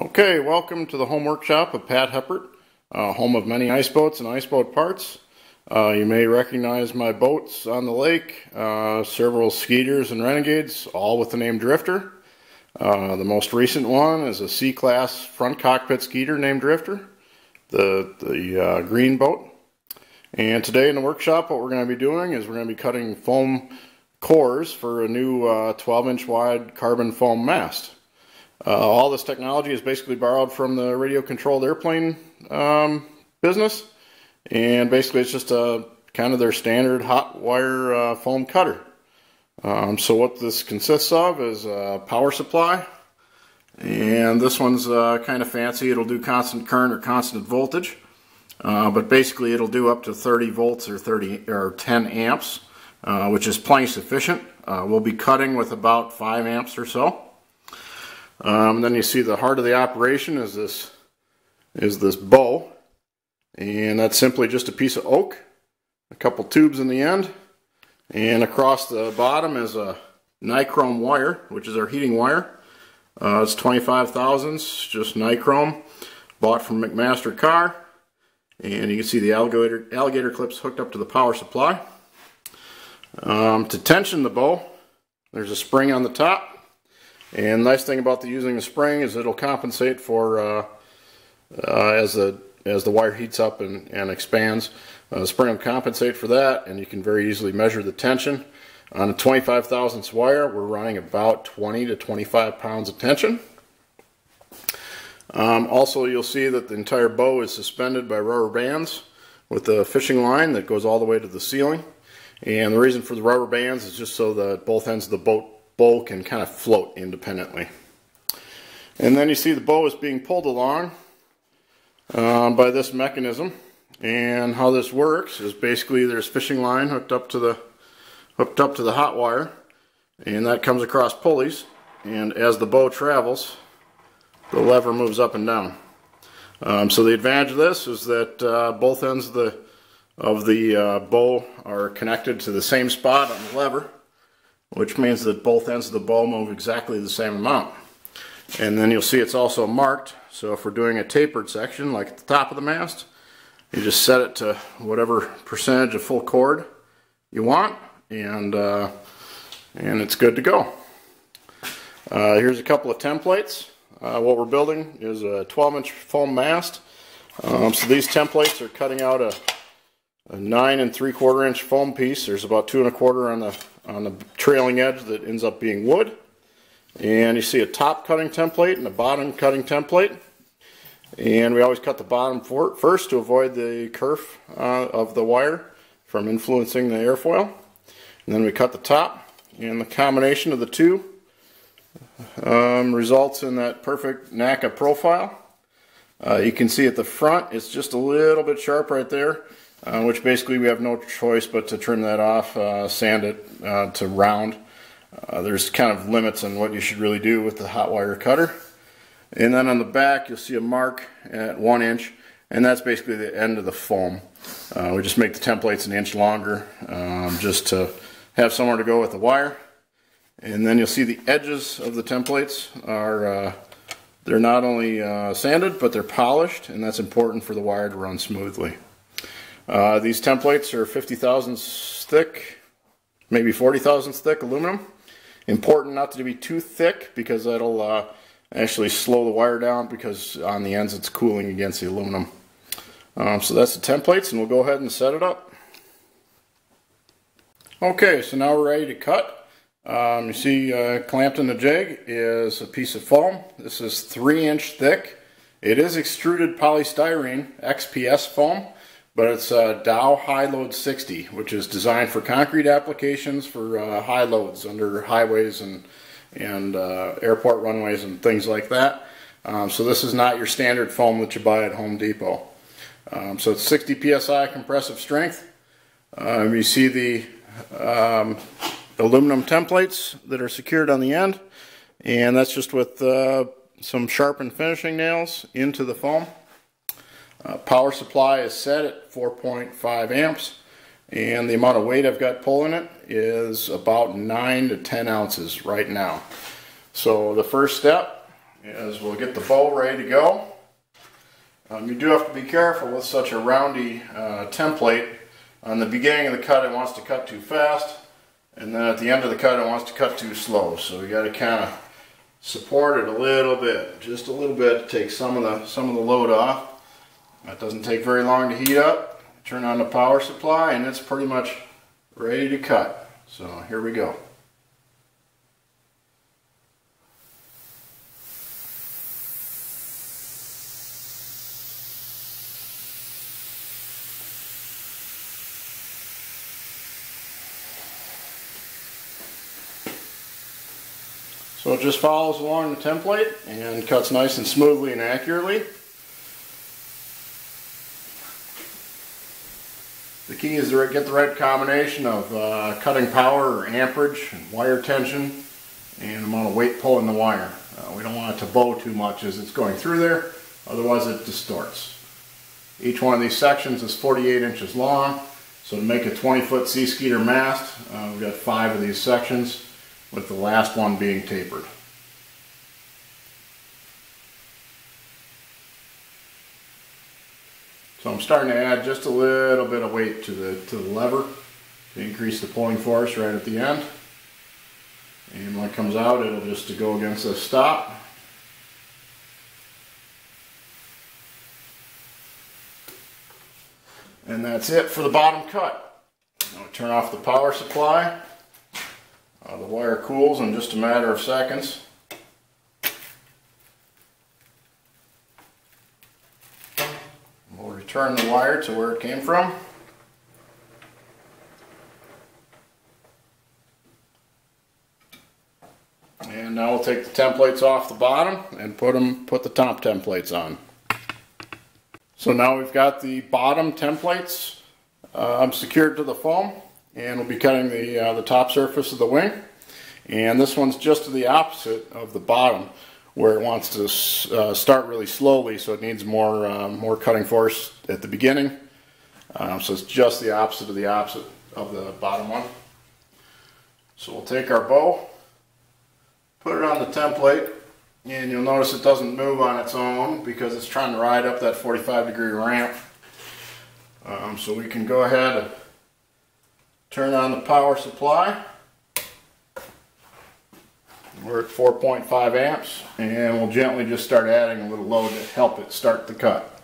Okay, welcome to the home workshop of Pat Heppert, uh, home of many ice boats and ice boat parts. Uh, you may recognize my boats on the lake, uh, several Skeeters and Renegades, all with the name Drifter. Uh, the most recent one is a C-Class front cockpit Skeeter named Drifter, the, the uh, green boat. And today in the workshop what we're going to be doing is we're going to be cutting foam cores for a new 12-inch uh, wide carbon foam mast. Uh, all this technology is basically borrowed from the radio controlled airplane um, business. And basically it's just a kind of their standard hot wire uh, foam cutter. Um, so what this consists of is a power supply. And this one's uh, kind of fancy. It'll do constant current or constant voltage. Uh, but basically it'll do up to 30 volts or 30 or 10 amps, uh, which is plenty sufficient. Uh, we'll be cutting with about 5 amps or so. Um, then you see the heart of the operation is this is this bow, and that's simply just a piece of oak, a couple tubes in the end, and across the bottom is a nichrome wire, which is our heating wire. Uh, it's 25 thousandths, just nichrome, bought from McMaster-Carr, and you can see the alligator alligator clips hooked up to the power supply. Um, to tension the bow, there's a spring on the top and nice thing about the using the spring is it'll compensate for uh, uh, as the as the wire heats up and, and expands. Uh, the spring will compensate for that, and you can very easily measure the tension. On a 25 thousandths wire, we're running about 20 to 25 pounds of tension. Um, also, you'll see that the entire bow is suspended by rubber bands with a fishing line that goes all the way to the ceiling. And the reason for the rubber bands is just so that both ends of the boat bow can kind of float independently. And then you see the bow is being pulled along uh, by this mechanism. And how this works is basically there's fishing line hooked up to the hooked up to the hot wire, and that comes across pulleys. And as the bow travels, the lever moves up and down. Um, so the advantage of this is that uh, both ends of the of the uh, bow are connected to the same spot on the lever which means that both ends of the bow move exactly the same amount. And then you'll see it's also marked, so if we're doing a tapered section, like at the top of the mast, you just set it to whatever percentage of full chord you want, and, uh, and it's good to go. Uh, here's a couple of templates. Uh, what we're building is a 12 inch foam mast. Um, so these templates are cutting out a, a 9 and 3 quarter inch foam piece. There's about 2 and a quarter on the on the trailing edge that ends up being wood. And you see a top cutting template and a bottom cutting template. And we always cut the bottom first to avoid the kerf uh, of the wire from influencing the airfoil. And then we cut the top. And the combination of the two um, results in that perfect NACA profile. Uh, you can see at the front it's just a little bit sharp right there uh, which basically we have no choice but to trim that off, uh, sand it uh, to round. Uh, there's kind of limits on what you should really do with the hot wire cutter. And then on the back you'll see a mark at one inch and that's basically the end of the foam. Uh, we just make the templates an inch longer um, just to have somewhere to go with the wire. And then you'll see the edges of the templates are uh, they're not only sanded but they're polished and that's important for the wire to run smoothly. Uh, these templates are 50 thousandths thick, maybe 40 thousandths thick aluminum. Important not to be too thick because that'll uh, actually slow the wire down because on the ends it's cooling against the aluminum. Um, so that's the templates and we'll go ahead and set it up. Okay, so now we're ready to cut. Um, you see uh, clamped in the jig is a piece of foam. This is 3 inch thick. It is extruded polystyrene XPS foam but it's a Dow High Load 60, which is designed for concrete applications for uh, high loads under highways and, and uh, airport runways and things like that. Um, so this is not your standard foam that you buy at Home Depot. Um, so it's 60 psi compressive strength. Um, you see the um, aluminum templates that are secured on the end, and that's just with uh, some sharpened finishing nails into the foam. Uh, power supply is set at 4.5 amps and the amount of weight I've got pulling it is about 9 to 10 ounces right now. So the first step is we'll get the bow ready to go. Um, you do have to be careful with such a roundy uh, template. On the beginning of the cut it wants to cut too fast and then at the end of the cut it wants to cut too slow. So you got to kind of support it a little bit, just a little bit to take some of the some of the load off. That doesn't take very long to heat up. Turn on the power supply and it's pretty much ready to cut. So here we go. So it just follows along the template and cuts nice and smoothly and accurately. Key is to get the right combination of uh, cutting power or amperage, and wire tension, and amount of weight pulling the wire. Uh, we don't want it to bow too much as it's going through there, otherwise it distorts. Each one of these sections is 48 inches long, so to make a 20 foot C Skeeter mast, uh, we've got five of these sections with the last one being tapered. So I'm starting to add just a little bit of weight to the, to the lever to increase the pulling force right at the end. And when it comes out, it'll just to go against the stop. And that's it for the bottom cut. Now turn off the power supply. Uh, the wire cools in just a matter of seconds. We'll return the wire to where it came from. And now we'll take the templates off the bottom and put them put the top templates on. So now we've got the bottom templates uh, secured to the foam and we'll be cutting the, uh, the top surface of the wing. And this one's just the opposite of the bottom where it wants to uh, start really slowly so it needs more, uh, more cutting force at the beginning. Um, so it's just the opposite of the opposite of the bottom one. So we'll take our bow, put it on the template, and you'll notice it doesn't move on its own because it's trying to ride up that 45 degree ramp. Um, so we can go ahead and turn on the power supply. We're at 4.5 amps and we'll gently just start adding a little load to help it start the cut.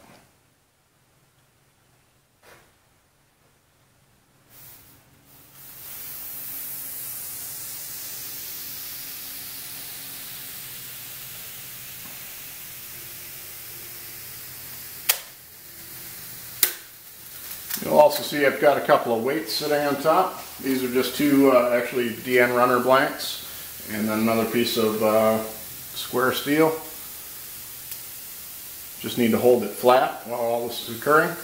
You'll also see I've got a couple of weights sitting on top. These are just two uh, actually DN runner blanks and then another piece of uh, square steel. Just need to hold it flat while all this is occurring.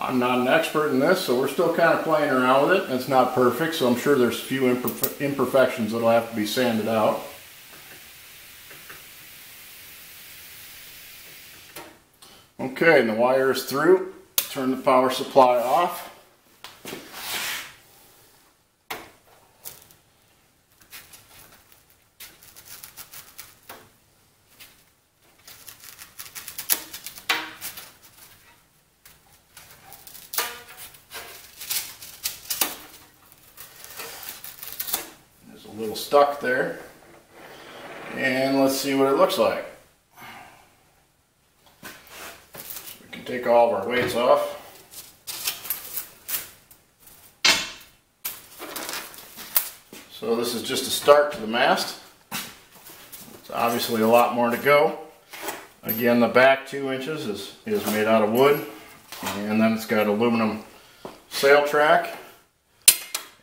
I'm not an expert in this, so we're still kind of playing around with it. It's not perfect, so I'm sure there's a few imperfe imperfections that'll have to be sanded out. Okay, and the wire is through. Turn the power supply off. little stuck there. And let's see what it looks like. So we can take all of our weights off. So this is just a start to the mast. It's obviously a lot more to go. Again, the back two inches is, is made out of wood. And then it's got aluminum sail track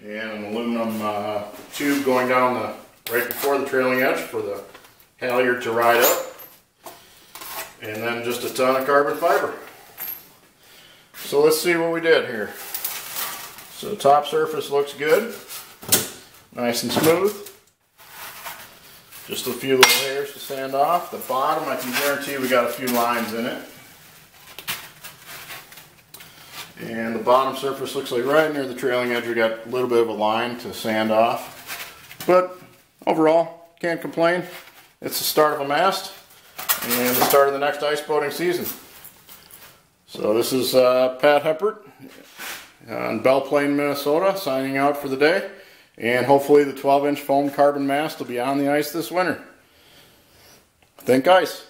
and an aluminum uh, tube going down the right before the trailing edge for the halyard to ride up and then just a ton of carbon fiber So let's see what we did here. So the top surface looks good. Nice and smooth. Just a few little hairs to sand off. The bottom, I can guarantee we got a few lines in it. And the bottom surface looks like right near the trailing edge we got a little bit of a line to sand off. But overall, can't complain. It's the start of a mast and the start of the next ice boating season. So this is uh, Pat Heppert on Belle Plaine, Minnesota, signing out for the day. And hopefully the 12 inch foam carbon mast will be on the ice this winter. Think ice.